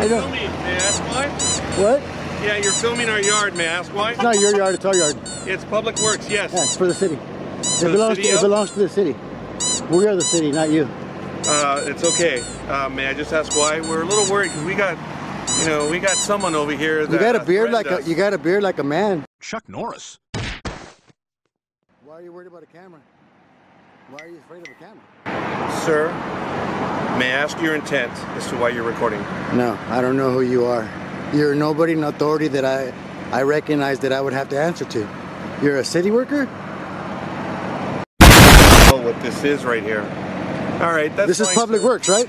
I know. Filming. May I ask why? What? Yeah, you're filming our yard. May I ask why? It's not your yard, it's our yard. It's Public Works, yes. Yeah, it's for the city. For it the belongs city to, it belongs to the city. We are the city, not you. Uh, it's okay. Uh, may I just ask why? We're a little worried because we got, you know, we got someone over here that You got a uh, beard like threatened a you got a beard like a man. Chuck Norris. Why are you worried about a camera? Why are you afraid of a camera? Sir, may I ask your intent as to why you're recording? No, I don't know who you are. You're nobody in authority that I I recognize that I would have to answer to. You're a city worker? know what this is right here. All right, that's This is public sir. works, right?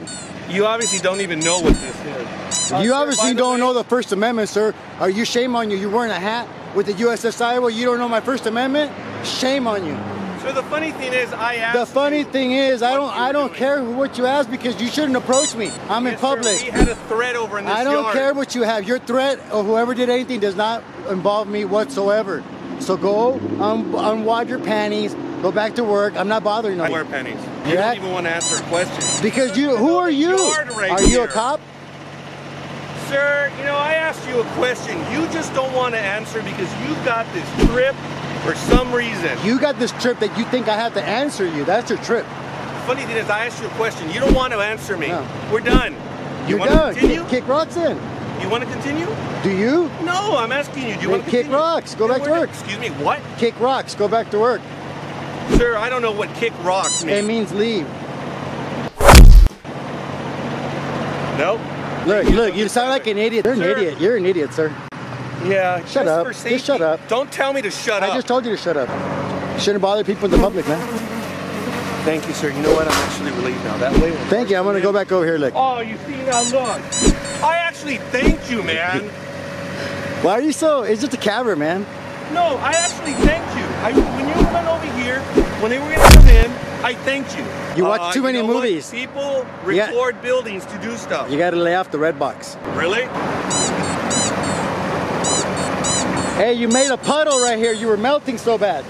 You obviously don't even know what this is. Uh, you sir, obviously don't way- know the First Amendment, sir. Are you shame on you? You're wearing a hat with the USS Iowa. You don't know my First Amendment? Shame on you. So the funny thing is, I asked. The funny thing is, I don't I don't doing. care what you ask because you shouldn't approach me. I'm in Yes, sir, public. we had a threat over in this I don't yard. care what you have. Your threat or whoever did anything does not involve me whatsoever. So go un- unwad your panties. Go back to work. I'm not bothering I you. wear pennies. You Yeah. don't even want to answer a question. Because you, who are you? Right Are you here. a cop? Sir, you know, I asked you a question. You just don't want to answer because you've got this trip for some reason. You got this trip that you think I have to answer you. That's your trip. Funny thing is, I asked you a question. You don't want to answer me. No. We're done. You You're want done. to continue? Kick, kick rocks in. You want to continue? Do you? No, I'm asking you. Do you Then want to kick continue? rocks. Go back to work. Excuse me. What? Kick rocks. Go back to work. Sir, I don't know what kick rocks means. It means. leave. Nope. Look, look. You sound like an idiot. You're an Sir. idiot. You're an idiot, sir. Yeah. Shut just up. Just shut up. Don't tell me to shut I up. I just told you to shut up. Shouldn't bother people in the public, man. Thank you, sir. You know what? I'm actually relieved now. That way. Thank you. I'm gonna go back over here. Look. Oh, you see now, look. I actually thanked you, man. Why are you so? It's just a camera, man. No, I actually thanked you. I, when you went over here, when they were going to come in, I thanked you. You watch uh, too many know what? movies. People Yeah. record buildings to do stuff. You gotta lay off the Redbox. Really? Hey, you made a puddle right here. You were melting so bad.